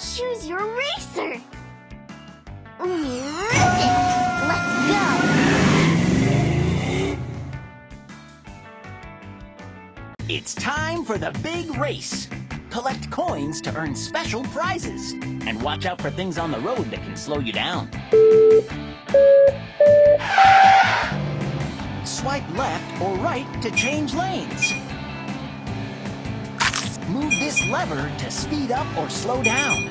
Choose your racer. Let's go. It's time for the big race. Collect coins to earn special prizes. And watch out for things on the road that can slow you down. Swipe left or right to change lanes. Move this lever to speed up or slow down.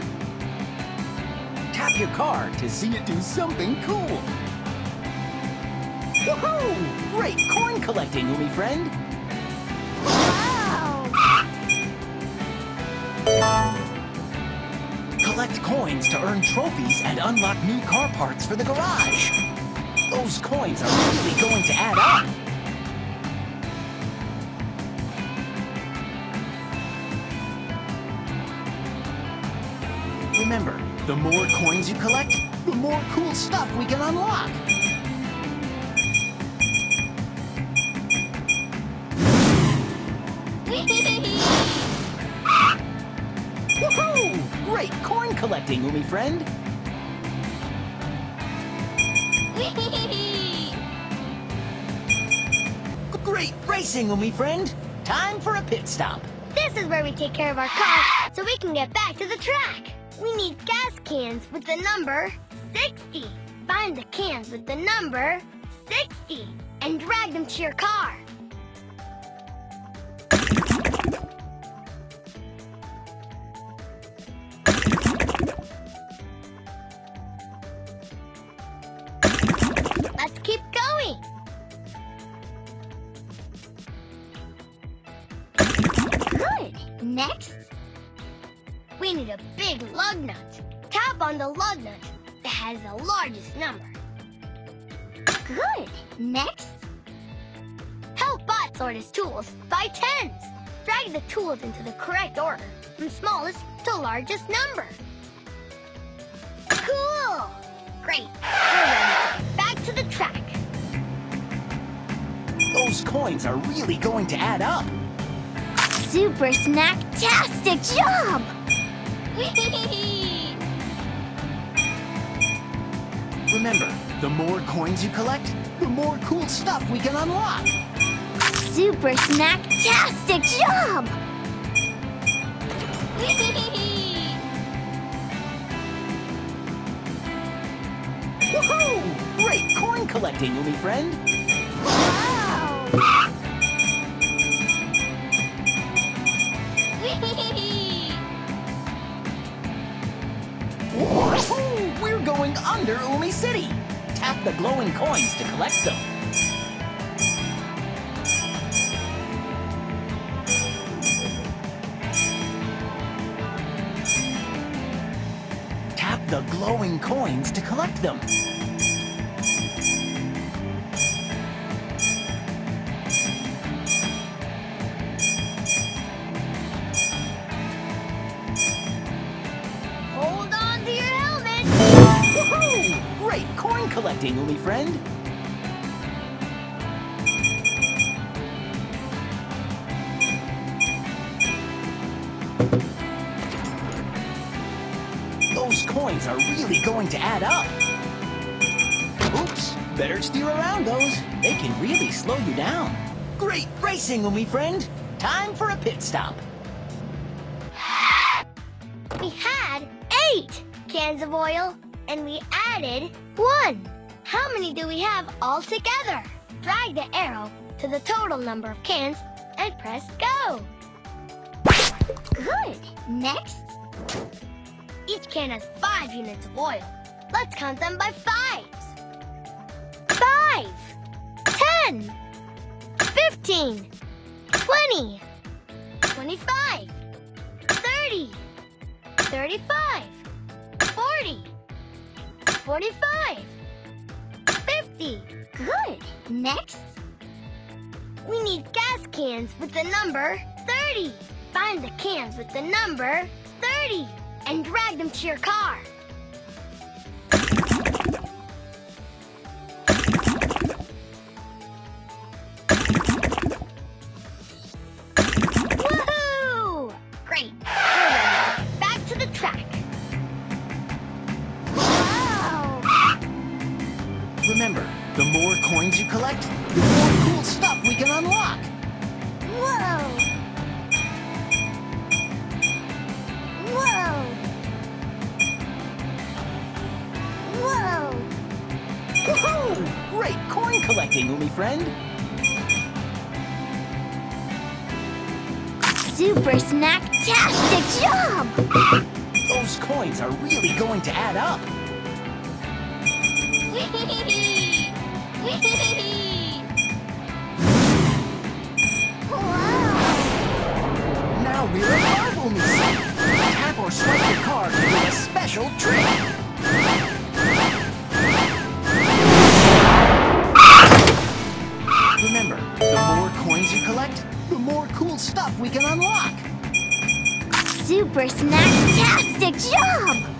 Tap your car to see it do something cool. Woohoo! Great coin collecting, Umi friend. Wow. Collect coins to earn trophies and unlock new car parts for the garage. Those coins are really going to add up. Remember, the more coins you collect, the more cool stuff we can unlock. Woohoo! Great coin collecting, Umi friend. Great racing, Umi friend. Time for a pit stop. This is where we take care of our car so we can get back to the track. We need gas cans with the number 60. Find the cans with the number 60 and drag them to your car. Let's keep going. Good. Next, we need a big lug nut. Tap on the lug nut that has the largest number. Good. Next, help Bot sort his tools by tens. Drag the tools into the correct order from smallest to largest number. Cool. Great. We're ready to get back to the track. Those coins are really going to add up. Super snacktastic job! Remember, the more coins you collect, the more cool stuff we can unlock. Super snacktastic job! Woohoo! Great coin collecting, Umi friend. wow! going under Umi City. Tap the glowing coins to collect them. Tap the glowing coins to collect them. Collecting, Umi friend. Those coins are really going to add up. Oops, better steer around those. They can really slow you down. Great racing, Umi friend. Time for a pit stop. We had eight cans of oil, and we added one. How many do we have all together? Drag the arrow to the total number of cans and press go. Good. Next, each can has five units of oil. Let's count them by fives. Five, ten, fifteen, twenty, twenty-five, thirty. 35, 40, 45, 50. Good. Next, we need gas cans with the number 30. Find the cans with the number 30 and drag them to your car. More coins you collect, the more cool stuff we can unlock. Whoa! Whoa! Whoa! Woohoo! Great coin collecting, Umi friend. Super snack-tastic job! Those coins are really going to add up. Now we're Umi. Tap or swipe your card a special trick. Remember, the more coins you collect, the more cool stuff we can unlock. Super snack-tastic job!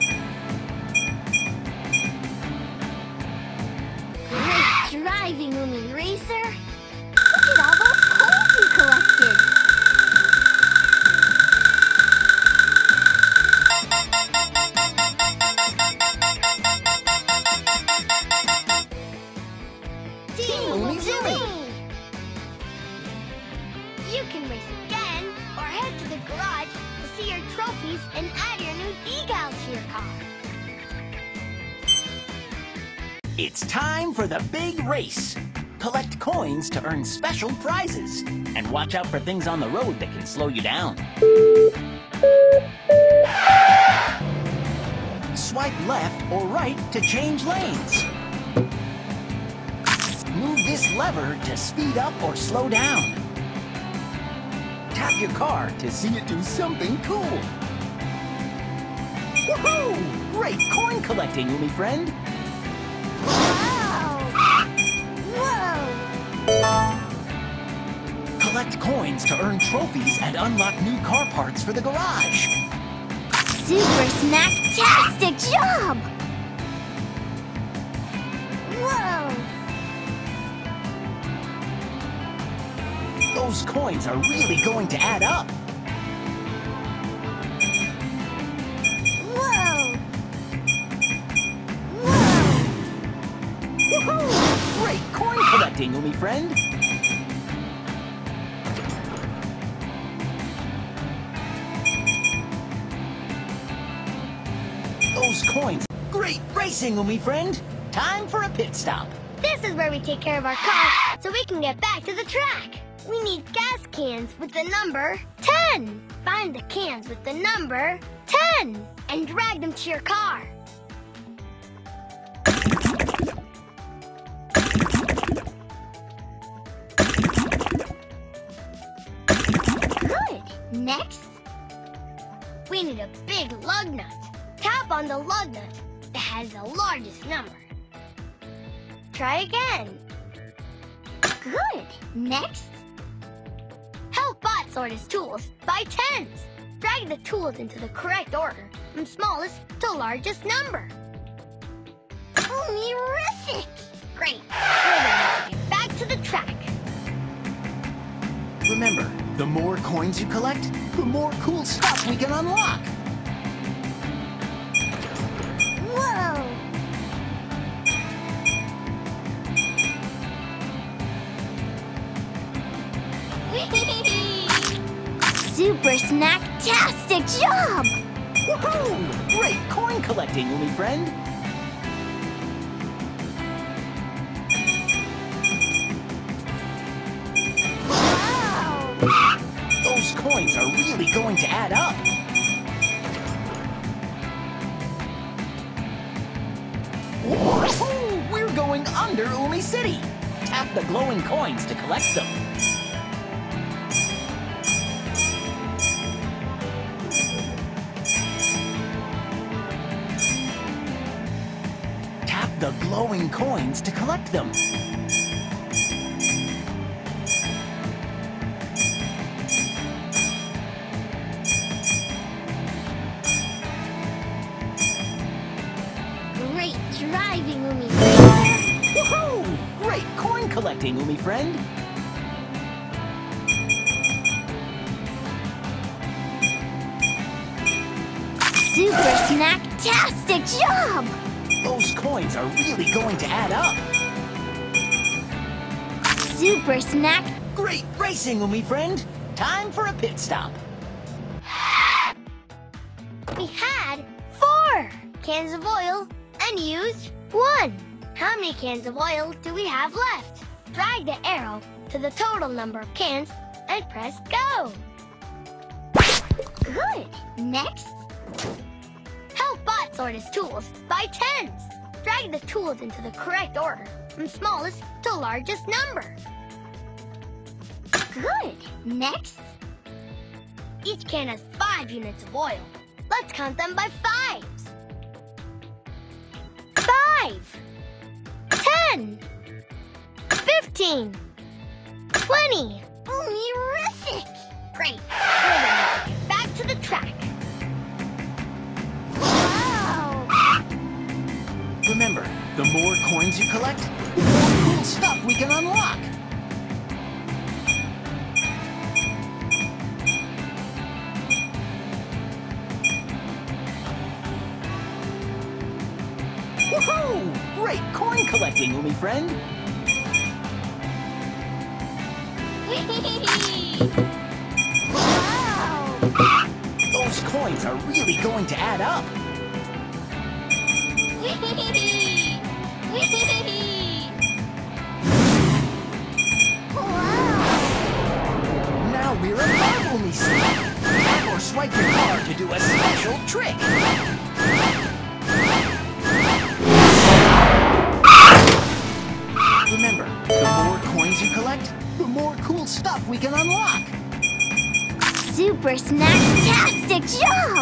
It's time for the big race. Collect coins to earn special prizes. And watch out for things on the road that can slow you down. Swipe left or right to change lanes. Move this lever to speed up or slow down. Tap your car to see it do something cool. Woohoo! Great coin collecting, Umi friend. Collect coins to earn trophies and unlock new car parts for the garage. Super snack-tastic job! Whoa! Those coins are really going to add up. Whoa! Whoa! Woohoo! Great coin collecting, Umi friend. Those coins. Great racing, Umi friend. Time for a pit stop. This is where we take care of our car so we can get back to the track. We need gas cans with the number 10. Find the cans with the number 10 and drag them to your car. Good. Next, we need a big lug nut. Tap on the lug nut that has the largest number. Try again. Good. Next. Help Bot sort his tools by tens. Drag the tools into the correct order from smallest to largest number. Terrific! Great. Back to the track. Remember, the more coins you collect, the more cool stuff we can unlock. Super snack-tastic job! Woohoo! Great coin collecting, Umi friend. Wow! Those coins are really going to add up. Woohoo! We're going under Umi City. Tap the glowing coins to collect them. Glowing coins to collect them. Great driving, Umi. Woohoo! Great coin collecting, Umi friend. Super snack-tastic job! Coins are really going to add up. Super snack. Great racing, Umi friend. Time for a pit stop. We had four cans of oil and used one. How many cans of oil do we have left? Drag the arrow to the total number of cans and press go. Good. Next. Help Bot sort his tools by tens. Drag the tools into the correct order from smallest to largest number. Good. Next. Each can has five units of oil. Let's count them by fives. Five. Ten. Fifteen. Twenty. The more coins you collect, the more cool stuff we can unlock. Woohoo! Great coin collecting, Umi friend. wow. Those coins are really going to add up. Now we're above Umi Tap or swipe your card to do a special trick. Remember, the more coins you collect, the more cool stuff we can unlock. Super snacktastic job!